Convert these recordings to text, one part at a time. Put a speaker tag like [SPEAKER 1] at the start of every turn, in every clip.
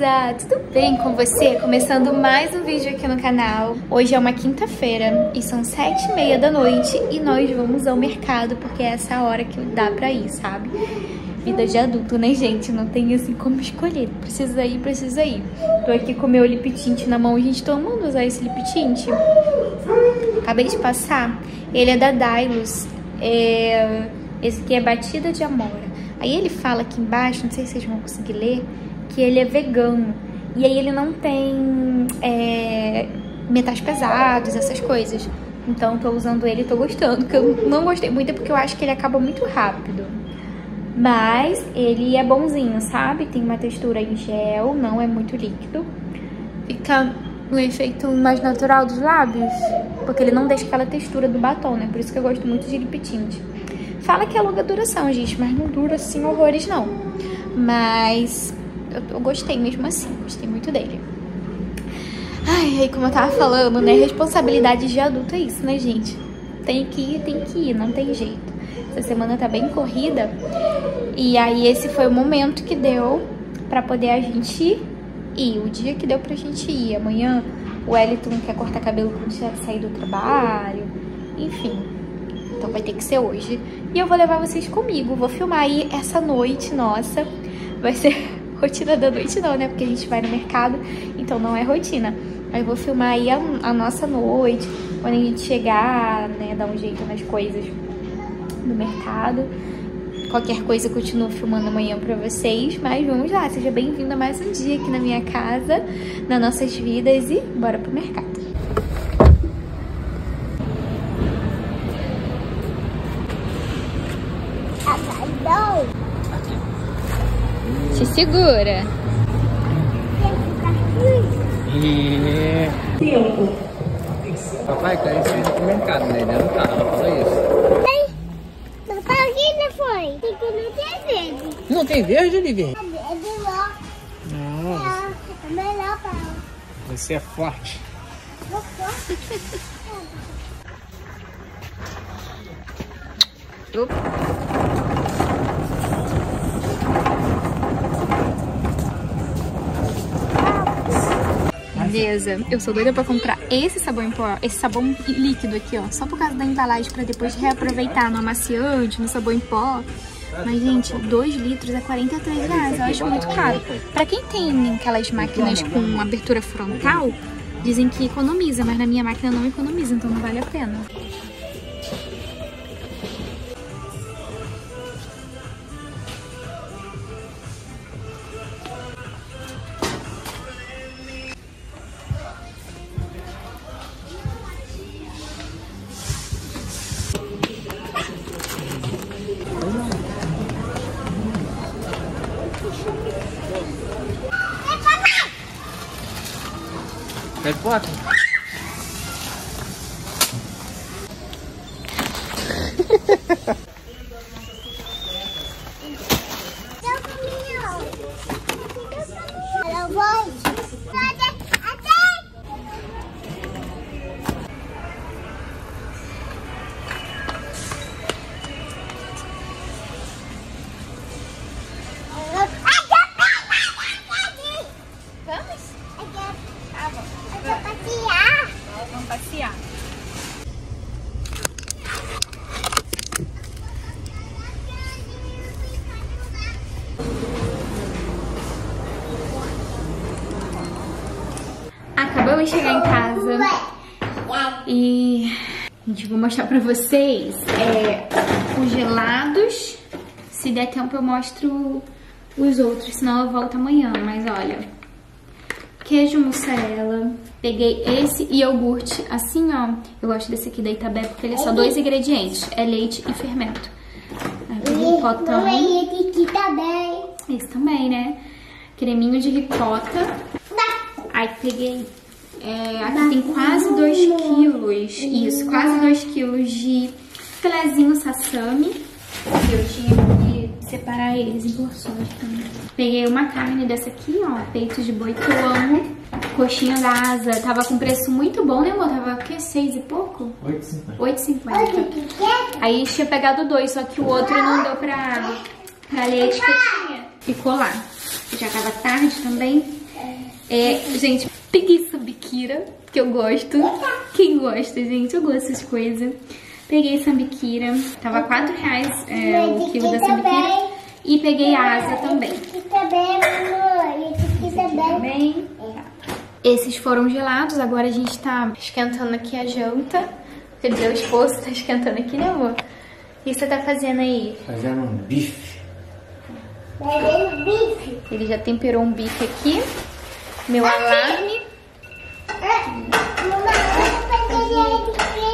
[SPEAKER 1] Tudo bem com você? Começando mais um vídeo aqui no canal. Hoje é uma quinta-feira e são sete e meia da noite e nós vamos ao mercado porque é essa hora que dá pra ir, sabe? Vida de adulto, né, gente? Não tem assim como escolher. Precisa ir, precisa ir. Tô aqui com meu lip tint na mão. Gente, tô amando usar esse lip tint. Acabei de passar. Ele é da Dylos. É... Esse aqui é Batida de Amora. Aí ele fala aqui embaixo, não sei se vocês vão conseguir ler, que ele é vegano. E aí ele não tem é, metais pesados, essas coisas. Então tô usando ele e tô gostando. Que eu não gostei muito é porque eu acho que ele acaba muito rápido. Mas ele é bonzinho, sabe? Tem uma textura em gel, não é muito líquido. Fica no efeito mais natural dos lábios. Porque ele não deixa aquela textura do batom, né? Por isso que eu gosto muito de lip tint. Fala que é longa duração, gente, mas não dura assim horrores, não. Mas eu, eu gostei mesmo assim, gostei muito dele. Ai, aí como eu tava falando, né? Responsabilidade de adulto é isso, né, gente? Tem que ir, tem que ir, não tem jeito. Essa semana tá bem corrida. E aí esse foi o momento que deu pra poder a gente ir. O dia que deu pra gente ir. Amanhã o Wellington quer cortar cabelo quando sair do trabalho. Enfim, então vai ter que ser hoje. E eu vou levar vocês comigo, vou filmar aí essa noite nossa. Vai ser rotina da noite não, né? Porque a gente vai no mercado, então não é rotina. Eu vou filmar aí a, a nossa noite, quando a gente chegar, né? Dar um jeito nas coisas no mercado. Qualquer coisa eu continuo filmando amanhã pra vocês, mas vamos lá, seja bem-vindo a mais um dia aqui na minha casa, nas nossas vidas e bora pro mercado. Te segura.
[SPEAKER 2] E... Papai, quero ir sair pro mercado, né? Ele não tá, ela falou isso.
[SPEAKER 3] Papai, o que não foi? Porque não tem verde.
[SPEAKER 2] Não tem verde, Olivia?
[SPEAKER 3] É melhor.
[SPEAKER 2] Não,
[SPEAKER 3] É melhor
[SPEAKER 2] você é forte.
[SPEAKER 1] Beleza, eu sou doida pra comprar esse sabão em pó, esse sabão líquido aqui, ó. Só por causa da embalagem, pra depois reaproveitar no amaciante, no sabão em pó. Mas, gente, 2 litros é 43 reais, eu acho muito caro. Pra quem tem aquelas máquinas com abertura frontal, dizem que economiza, mas na minha máquina não economiza, então não vale a pena. бесплатно. Acabamos de chegar em casa e gente, vou mostrar pra vocês é, os gelados. Se der tempo eu mostro os outros, senão eu volto amanhã. Mas olha, queijo mussarela. Peguei esse e iogurte, assim, ó. Eu gosto desse aqui da Itabé porque ele é só dois ingredientes. É leite e fermento. Aí peguei um potão.
[SPEAKER 3] Mamãe, esse aqui também.
[SPEAKER 1] Esse também, né? Creminho de ricota. Aí peguei... é, aqui tem quase 2 quilos. Isso, quase 2 quilos de filezinho sassami. Eu tinha que separar eles em porções também. Peguei uma carne dessa aqui, ó. Peito de boi que eu amo. Coxinha da asa. Tava com preço muito bom, né, amor? Tava o quê? Seis e pouco?
[SPEAKER 2] 8,50.
[SPEAKER 1] 8,50.
[SPEAKER 3] O que que é?
[SPEAKER 1] Aí tinha pegado dois, só que o outro não deu pra, pra ler a Ficou lá. Já tava tarde também. É, gente, peguei sambiquira, que eu gosto. Quem gosta, gente? Eu gosto dessas coisas. Peguei sambiquira, tava 4 reais é, o quilo da sambiquira. E peguei asa também.
[SPEAKER 3] Aqui também. Também.
[SPEAKER 1] Esses foram gelados, agora a gente tá esquentando aqui a janta. Quer dizer, o esposo tá esquentando aqui, né, amor? O que você tá fazendo aí?
[SPEAKER 2] Fazendo um bife.
[SPEAKER 1] Ele já temperou um bife aqui. Meu alarme.
[SPEAKER 3] Vou fazer aqui.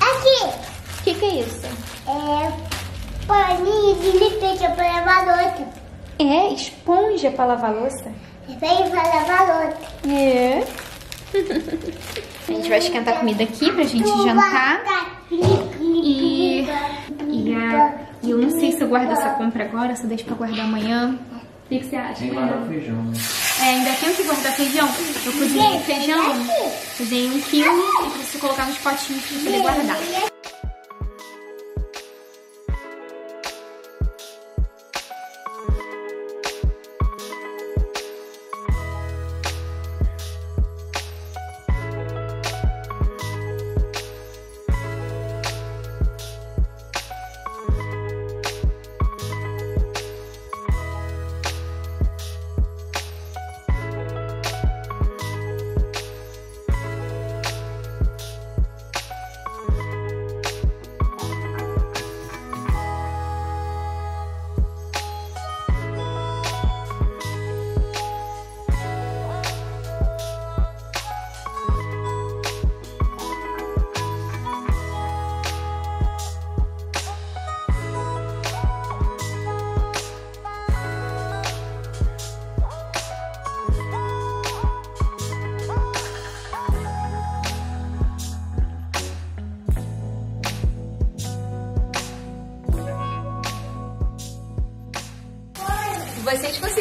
[SPEAKER 3] Aqui.
[SPEAKER 1] O que que é isso?
[SPEAKER 3] É paninho de limpeza para lavar louça.
[SPEAKER 1] É esponja pra lavar louça?
[SPEAKER 3] Vem para lavar louça.
[SPEAKER 1] É. a gente vai esquentar a comida aqui pra gente jantar. E, e, a- e eu não sei se eu guardo essa compra agora, se eu deixo pra guardar amanhã. O que, que você acha?
[SPEAKER 2] Tem que guardar feijão, né?
[SPEAKER 1] É, ainda tenho que guardar feijão. Eu cozinhei feijão, cozinhei um quilo e preciso colocar nos potinhos pra poder guardar.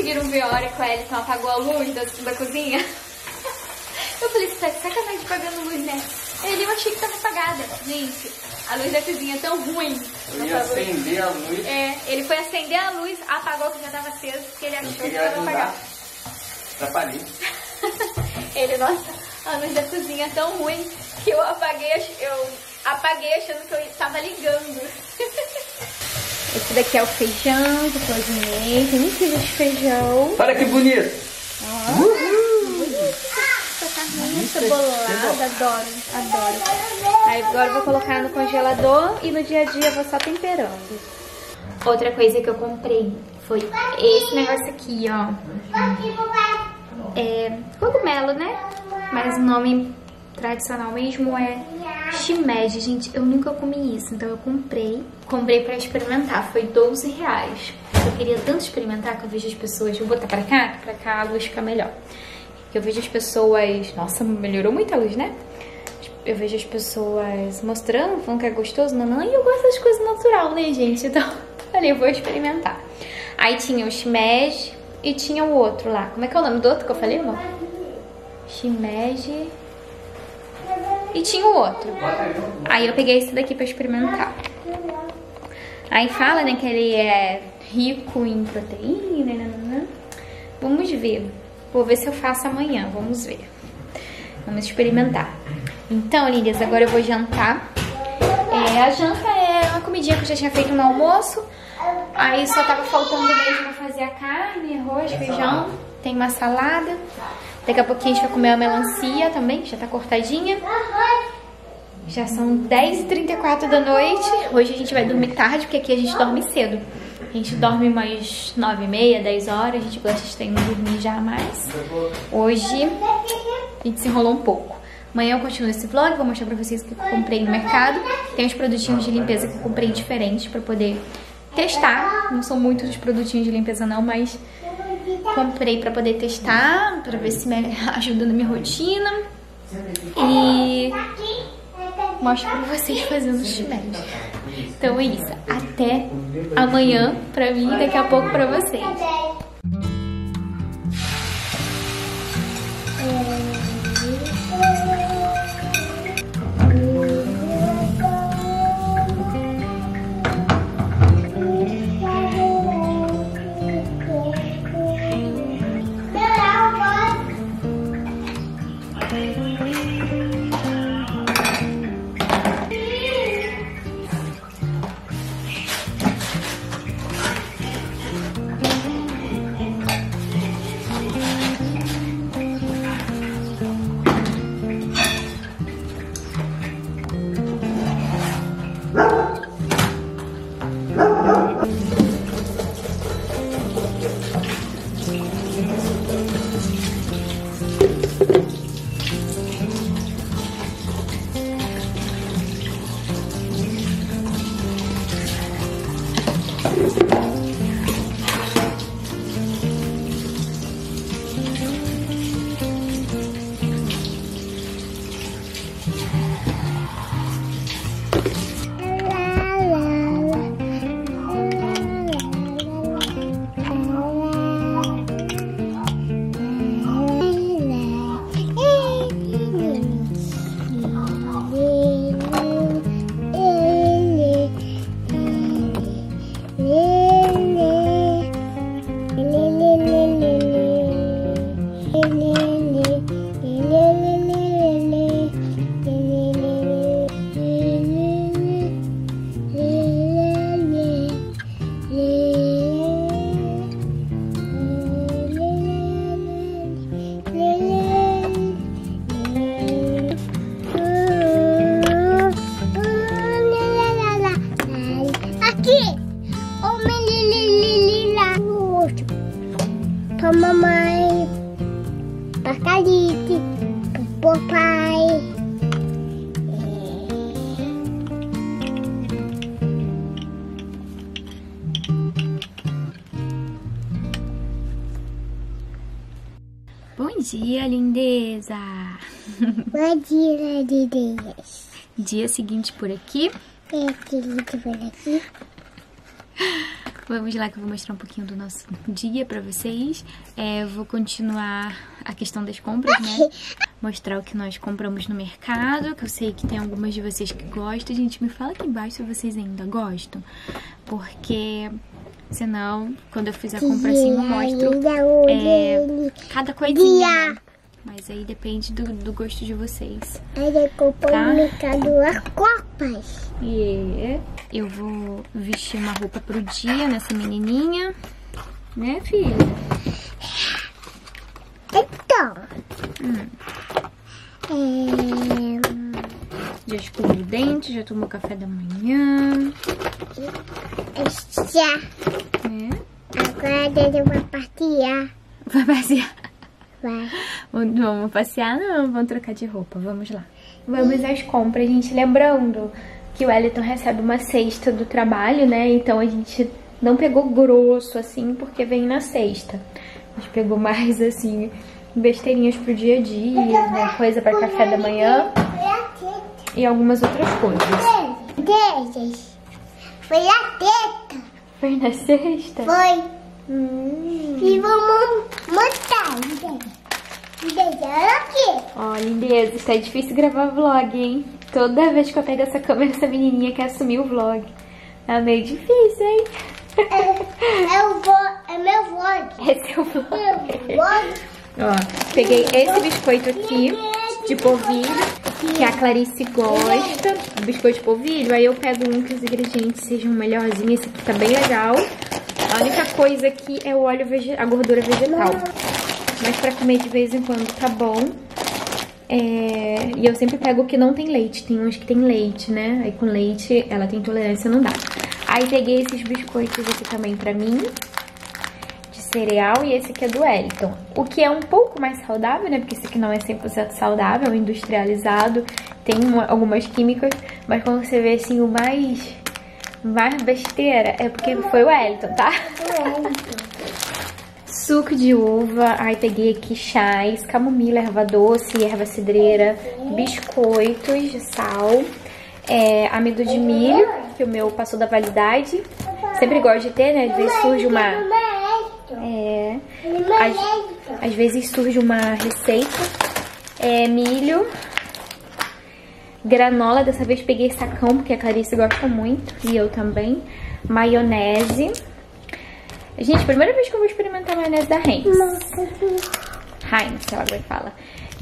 [SPEAKER 1] Conseguiram ver a hora que o Elton apagou a luz da, da cozinha? Eu falei, você tá de sacanagem apagando luz, né? Ele, eu achei que tava apagada. Gente, a luz da cozinha é tão ruim.
[SPEAKER 2] Eu ia acender a luz.
[SPEAKER 1] É, ele foi acender a luz, apagou que já tava aceso, porque ele achou que tava
[SPEAKER 2] ajudar.
[SPEAKER 1] apagado.
[SPEAKER 2] Atrapalhei.
[SPEAKER 1] Ele, nossa, a luz da cozinha é tão ruim que eu apaguei, eu apaguei achando que eu tava ligando. Esse daqui é o feijão que eu cozinhei, tem um quilo de feijão.
[SPEAKER 2] Olha que bonito.
[SPEAKER 1] Essa carninha cebolada, adoro, adoro. Aí agora eu vou colocar no congelador e no dia a dia eu vou só temperando. Outra coisa que eu comprei foi esse negócio aqui, ó. É cogumelo, né? Mas o nome tradicional mesmo é shimeji. Gente, eu nunca comi isso, então eu comprei. Comprei pra experimentar, foi 12 reais. Eu queria tanto experimentar que eu vejo as pessoas... Vou botar pra cá, pra cá a luz fica melhor. Eu vejo as pessoas... Nossa, melhorou muito a luz, né? Eu vejo as pessoas mostrando, falando que é gostoso, não, não, e eu gosto das coisas natural, né, gente? Então, falei, eu vou experimentar. Aí tinha o shimeji e tinha o outro lá. Como é que é o nome do outro que eu falei, amor? Shimeji. E tinha o outro. Aí eu peguei esse daqui pra experimentar. Aí fala, né, que ele é rico em proteína, né, né, né. Vamos ver. Vou ver se eu faço amanhã, vamos ver. Vamos experimentar. Então, lindas, agora eu vou jantar. É, a janta é uma comidinha que eu já tinha feito no almoço. Aí só tava faltando mesmo fazer a carne, arroz, feijão. Tem uma salada. Daqui a pouquinho a gente vai comer a melancia também, já tá cortadinha. Já são 10h34 da noite. Hoje a gente vai dormir tarde, porque aqui a gente dorme cedo. A gente dorme umas 9h30, 10 horas. A gente gosta de dormir já mais. Hoje a gente se enrolou um pouco. Amanhã eu continuo esse vlog, vou mostrar pra vocês o que eu comprei no mercado. Tem os produtinhos de limpeza que eu comprei diferentes pra poder testar. Não são muitos os produtinhos de limpeza não, mas comprei pra poder testar, pra ver se me ajuda na minha rotina. E mostro pra vocês fazendo os chimenes. Então é isso. Até amanhã pra mim e daqui a pouco pra vocês. Dia seguinte por aqui.
[SPEAKER 3] Esse livro por aqui.
[SPEAKER 1] Vamos lá que eu vou mostrar um pouquinho do nosso dia pra vocês. É, vou continuar a questão das compras, né? Mostrar o que nós compramos no mercado, que eu sei que tem algumas de vocês que gostam. Gente, me fala aqui embaixo se vocês ainda gostam. Porque senão, quando eu fizer a compra assim, eu mostro é, cada coisinha. né? Mas aí depende do, do gosto de vocês.
[SPEAKER 3] Ele
[SPEAKER 1] Tá.
[SPEAKER 3] no mercado as copas.
[SPEAKER 1] E eu vou vestir uma roupa pro dia nessa menininha. Né, filha?
[SPEAKER 3] Então.
[SPEAKER 1] Hum.
[SPEAKER 3] É,
[SPEAKER 1] Já escovi o dente, já tomou café da manhã.
[SPEAKER 3] já.
[SPEAKER 1] Né?
[SPEAKER 3] Agora ele vai passear.
[SPEAKER 1] Vai passear.
[SPEAKER 3] Vai.
[SPEAKER 1] Vamos passear? Não, vamos trocar de roupa. Vamos lá. Vamos às compras, gente. Lembrando que o Wellington recebe uma cesta do trabalho, né? Então a gente não pegou grosso, assim, porque vem na sexta. A gente pegou mais, assim, besteirinhas pro dia a dia, né? Coisa pra café da manhã e algumas outras coisas.
[SPEAKER 3] Deles. Foi a teta.
[SPEAKER 1] Foi na sexta?
[SPEAKER 3] Foi.
[SPEAKER 1] Hum.
[SPEAKER 3] E vamos montar. Olha aqui.
[SPEAKER 1] Ó, lindeza, está difícil gravar vlog, hein? Toda vez que eu pego essa câmera, essa menininha quer assumir o vlog. É meio difícil, hein?
[SPEAKER 3] É, é, o vo- é meu vlog.
[SPEAKER 1] Esse é o vlog.
[SPEAKER 3] Meu vlog.
[SPEAKER 1] Ó, peguei esse biscoito aqui de polvilho, que a Clarice gosta. Biscoito de polvilho, aí eu pego um que os ingredientes sejam melhorzinhos. Esse aqui tá bem legal. A única coisa aqui é o óleo a gordura vegetal. Mas pra comer de vez em quando tá bom. É, E eu sempre pego o que não tem leite. Tem uns que tem leite, né? Aí com leite ela tem intolerância, não dá. Aí peguei esses biscoitos aqui também pra mim de cereal e esse aqui é do Wellington. O que é um pouco mais saudável, né? Porque esse aqui não é 100% saudável, é industrializado, tem uma- algumas químicas, mas quando você vê assim o mais, mais besteira é porque foi o Wellington, tá? Suco de uva, aí peguei aqui chás, camomila, erva doce, erva cidreira, biscoitos sal, é, amido de milho, que o meu passou da validade. Sempre gosto de ter, né? Às vezes surge uma... É, às, às vezes surge uma receita. É, milho, granola, dessa vez peguei sacão, porque a Clarice gosta muito, e eu também. Maionese. Gente, primeira vez que eu vou experimentar a maionese da Heinz. Heinz, sei lá como é que fala.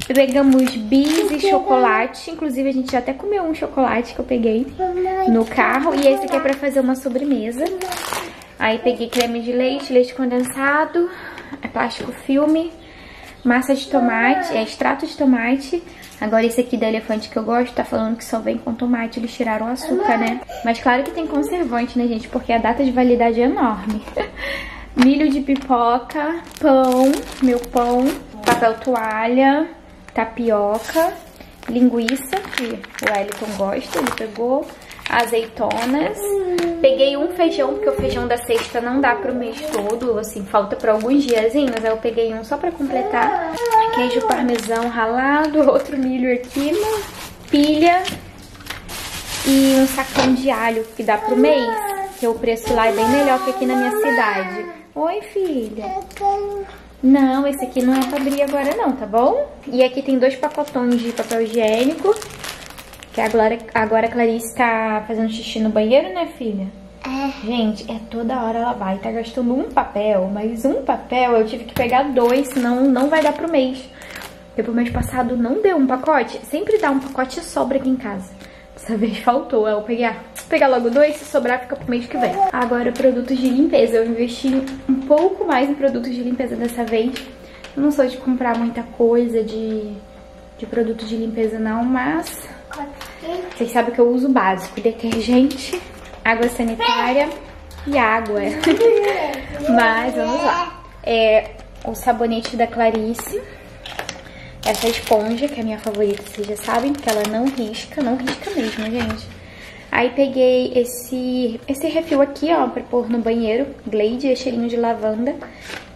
[SPEAKER 1] Pegamos bis e chocolate. Inclusive, a gente já até comeu um chocolate que eu peguei no carro. E esse aqui é pra fazer uma sobremesa. Aí peguei creme de leite, leite condensado, é plástico filme, massa de tomate, é extrato de tomate. Agora esse aqui da elefante que eu gosto tá falando que só vem com tomate, eles tiraram o açúcar, né? Mas claro que tem conservante, né, gente? Porque a data de validade é enorme. Milho de pipoca, pão, meu pão, papel toalha, tapioca, linguiça, que o Wellington gosta, ele pegou, azeitonas. Peguei um feijão, porque o feijão da sexta não dá pro mês todo, assim, falta pra alguns diazinhos. Aí eu peguei um só pra completar. Queijo parmesão ralado, outro milho aqui, pilha e um sacão de alho que dá pro mês. Que o preço lá é bem melhor que aqui na minha cidade. Oi, filha. Não, esse aqui não é pra abrir agora não, tá bom? E aqui tem dois pacotões de papel higiênico. Que agora, agora a Clarice tá fazendo xixi no banheiro, né, filha?
[SPEAKER 3] É.
[SPEAKER 1] Gente, é toda hora ela vai. Tá gastando um papel, mas um papel eu tive que pegar dois, senão não vai dar pro mês. Porque pro mês passado não deu um pacote. Sempre dá um pacote e sobra aqui em casa. Dessa vez faltou. Eu peguei, ah, pegar logo dois, se sobrar fica pro mês que vem. Agora, produtos de limpeza. Eu investi um pouco mais em produtos de limpeza dessa vez. Eu não sou de comprar muita coisa de, de produto de limpeza não, mas... Vocês sabem que eu uso básico. Detergente, água sanitária e água. mas, vamos lá. É o sabonete da Clarice. Essa esponja, que é a minha favorita, vocês já sabem, que ela não risca, não risca mesmo, gente. Aí peguei esse, esse refil aqui, ó, pra pôr no banheiro, Glade, é cheirinho de lavanda,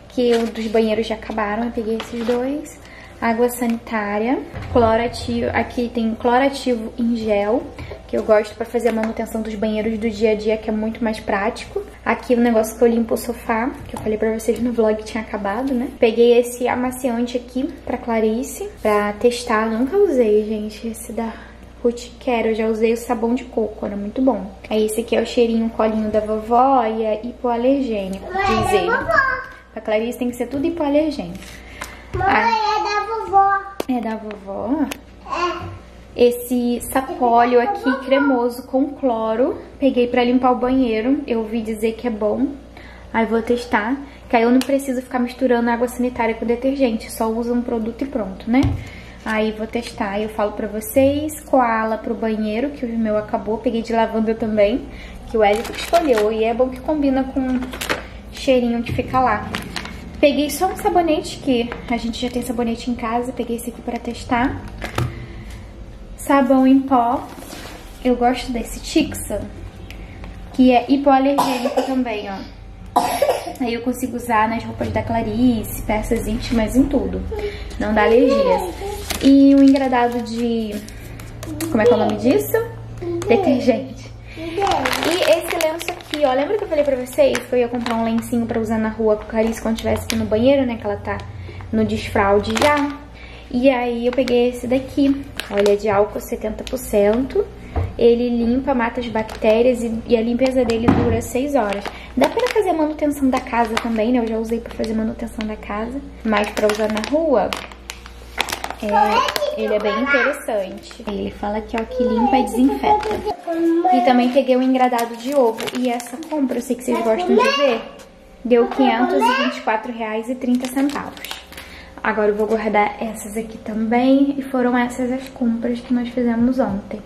[SPEAKER 1] que os dos banheiros já acabaram, eu peguei esses dois. Água sanitária, clorativo, aqui tem clorativo em gel, que eu gosto pra fazer a manutenção dos banheiros do dia a dia, que é muito mais prático. Aqui o negócio que eu limpo o sofá, que eu falei pra vocês no vlog que tinha acabado, né? Peguei esse amaciante aqui pra Clarice, pra testar. Nunca usei, gente, esse da Quero. Eu já usei o sabão de coco, era muito bom. Aí esse aqui é o cheirinho colinho da vovó e é hipoalergênico, diz ele. Pra Clarice tem que ser tudo hipoalergênico.
[SPEAKER 3] Mamãe, ah. é da vovó.
[SPEAKER 1] É da vovó?
[SPEAKER 3] É
[SPEAKER 1] esse sapólio aqui cremoso com cloro. Peguei pra limpar o banheiro. Eu ouvi dizer que é bom. Aí vou testar. Que aí eu não preciso ficar misturando água sanitária com detergente. Só uso um produto e pronto, né? Aí vou testar. Eu falo pra vocês. Koala pro banheiro, que o meu acabou. Peguei de lavanda também, que o Elito escolheu. E é bom que combina com cheirinho que fica lá. Peguei só um sabonete, que a gente já tem sabonete em casa. Peguei esse aqui pra testar. Sabão em pó. Eu gosto desse Tixa, que é hipoalergênico também, ó. Aí eu consigo usar nas roupas da Clarice, peças íntimas, em tudo. Não dá alergias. E um engradado de... Como é que é o nome disso? Detergente. Aqui, ó. Lembra que eu falei pra vocês que eu ia comprar um lencinho pra usar na rua com a Clarice quando estivesse aqui no banheiro, né? Que ela tá no desfraude já. E aí eu peguei esse daqui. Olha, é de álcool 70%. Ele limpa, mata as bactérias e, e, a limpeza dele dura 6 horas. Dá pra fazer a manutenção da casa também, né? Eu já usei pra fazer manutenção da casa. Mas pra usar na rua, é, ele é bem interessante. Ele fala que ó, que limpa e desinfeta. E também peguei um engradado de ovo. E essa compra, eu sei que vocês gostam de ver, deu R$ 524,30. Agora eu vou guardar essas aqui também. E foram essas as compras que nós fizemos ontem.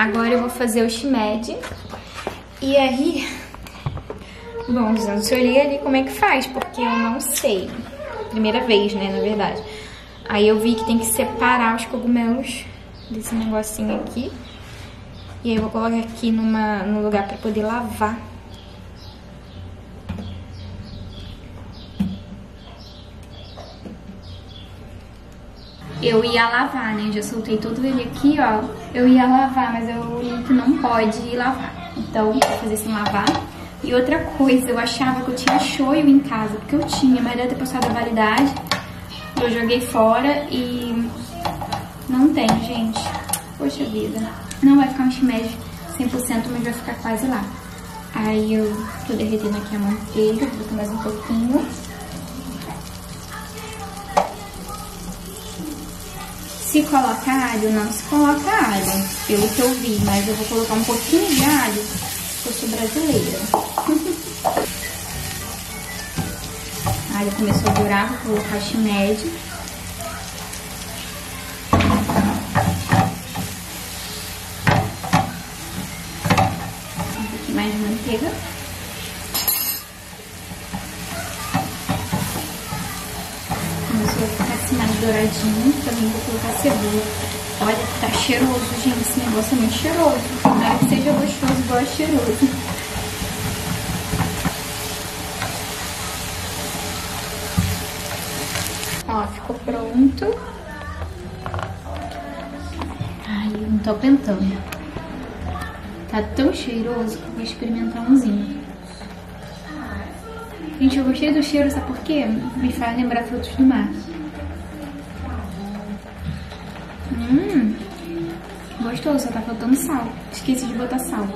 [SPEAKER 1] Agora eu vou fazer o shimed. E aí... Bom, gente, eu olhei ali como é que faz, porque eu não sei. Primeira vez, né, na verdade. Aí eu vi que tem que separar os cogumelos desse negocinho aqui. E aí eu vou colocar aqui numa, num lugar pra poder lavar. Eu ia lavar, né? Já soltei todo ele aqui, ó. Eu ia lavar, mas eu li que não pode lavar. Então, vou fazer sem lavar. E outra coisa, eu achava que eu tinha shoyu em casa, porque eu tinha, mas deve ter passado a validade. Eu joguei fora e não tem, gente. Poxa vida. Não vai ficar um shimeji 100%, mas vai ficar quase lá. Aí eu tô derretendo aqui a manteiga, vou botar mais um pouquinho. Se coloca alho, não se coloca alho, pelo que eu vi, mas eu vou colocar um pouquinho de alho, porque eu sou brasileira. alho começou a durar, vou colocar shimeji. Um pouquinho mais de manteiga. Douradinho, também vou colocar cebola. Olha, tá cheiroso, gente, esse negócio é muito cheiroso. Tomara que seja gostoso igual é cheiroso. Ó, ficou pronto. Ai, eu não tô aguentando. Tá tão cheiroso que eu vou experimentar umzinho. Gente, eu gostei do cheiro, sabe por quê? Me faz lembrar frutos do mar. Hum, gostoso, só tá faltando sal. Esqueci de botar sal.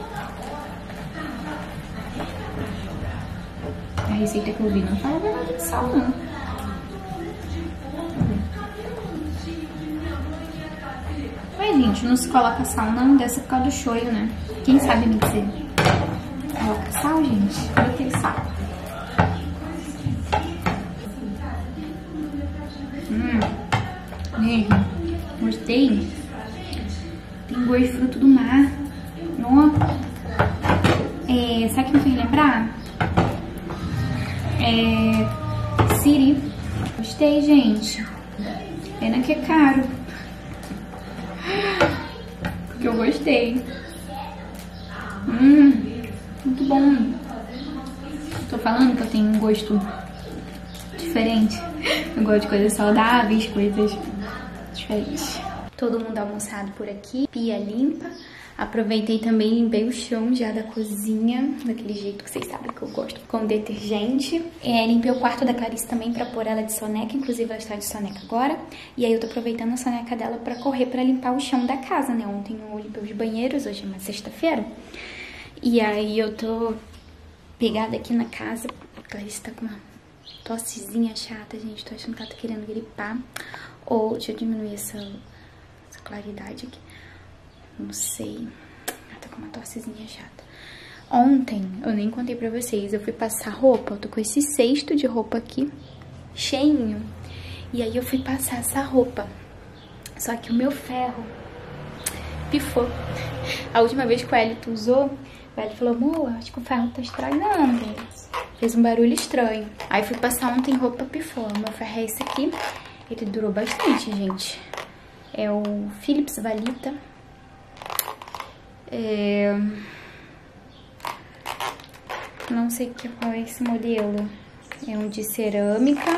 [SPEAKER 1] A receita que eu vi não fala nada de sal, não. Mas, gente, não se coloca sal, não. Ser por causa do shoyu, né? Quem sabe me dizer? Coloca sal, gente? Botei sal. De fruto do mar. Ó. É, sabe que me fez lembrar? É. Siri. Gostei, gente. Pena que é caro. Porque eu gostei. Hum, muito bom. Tô falando que eu tenho um gosto diferente. Eu gosto de coisas saudáveis, coisas diferentes. Todo mundo almoçado por aqui, pia limpa. Aproveitei também e limpei o chão já da cozinha, daquele jeito que vocês sabem que eu gosto, com detergente. É, limpei o quarto da Clarice também pra pôr ela de soneca, inclusive ela está de soneca agora. E aí eu tô aproveitando a soneca dela pra correr pra limpar o chão da casa, né? Ontem eu limpei os banheiros, hoje é uma sexta-feira. E aí eu tô pegada aqui na casa, a Clarice tá com uma tossezinha chata, gente, tô achando que ela tá querendo gripar. Ou, deixa eu diminuir essa, claridade aqui. Não sei. Ela tá com uma tossezinha chata. Ontem, eu nem contei pra vocês, eu fui passar roupa. Eu tô com esse cesto de roupa aqui, cheinho. E aí eu fui passar essa roupa. Só que o meu ferro pifou. A última vez que o Elito usou, o Elito falou, amor, acho que o ferro tá estragando. Fez um barulho estranho. Aí fui passar ontem roupa pifou. O meu ferro é esse aqui. Ele durou bastante, gente. É o Philips Valita. É... Não sei qual é esse modelo. É um de cerâmica.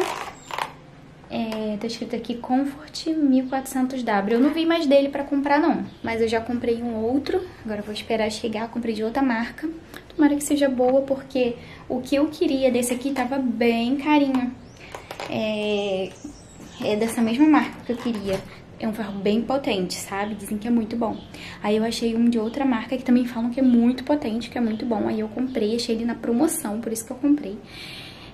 [SPEAKER 1] É, tá escrito aqui Comfort 1400W. Eu não vi mais dele pra comprar, não. Mas eu já comprei um outro. Agora vou esperar chegar. Comprei de outra marca. Tomara que seja boa, porque o que eu queria desse aqui tava bem carinho. É, é dessa mesma marca que eu queria. É um ferro bem potente, sabe? Dizem que é muito bom. Aí eu achei um de outra marca que também falam que é muito potente, que é muito bom. Aí eu comprei, achei ele na promoção, por isso que eu comprei.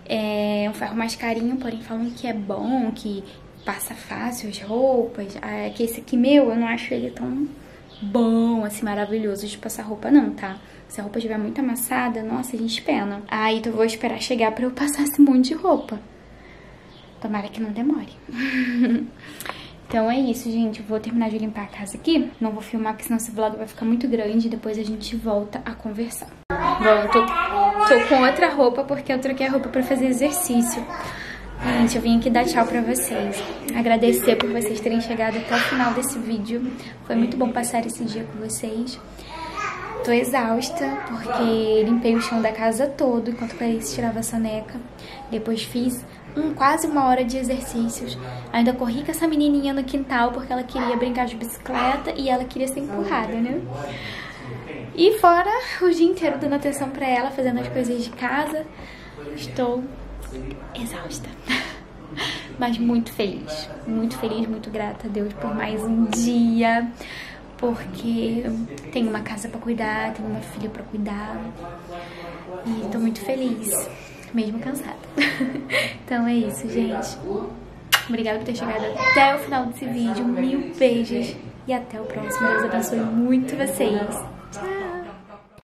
[SPEAKER 1] É um ferro mais carinho, porém falam que é bom, que passa fácil as roupas. Ah, que esse aqui meu, eu não acho ele tão bom, assim, maravilhoso de passar roupa não, tá? Se a roupa estiver muito amassada, nossa, a gente pena. Aí então eu vou esperar chegar pra eu passar esse monte de roupa. Tomara que não demore. então é isso, gente. Eu vou terminar de limpar a casa aqui. Não vou filmar, porque senão esse vlog vai ficar muito grande. Depois a gente volta a conversar. Bom, tô, tô com outra roupa, porque eu troquei a roupa pra fazer exercício. Gente, eu vim aqui dar tchau pra vocês. Agradecer por vocês terem chegado até o final desse vídeo. Foi muito bom passar esse dia com vocês. Tô exausta, porque limpei o chão da casa todo enquanto a Clarice tirava a soneca. Depois fiz um, quase uma hora de exercícios. Ainda corri com essa menininha no quintal, porque ela queria brincar de bicicleta e ela queria ser empurrada, né? E fora o dia inteiro dando atenção pra ela, fazendo as coisas de casa. Estou exausta. Mas muito feliz. Muito feliz, muito grata a Deus por mais um dia porque tenho uma casa pra cuidar, tenho uma filha pra cuidar. E tô muito feliz, mesmo cansada. então é isso, gente. Obrigada por ter chegado até o final desse vídeo. Mil beijos e até o próximo. Deus abençoe muito vocês.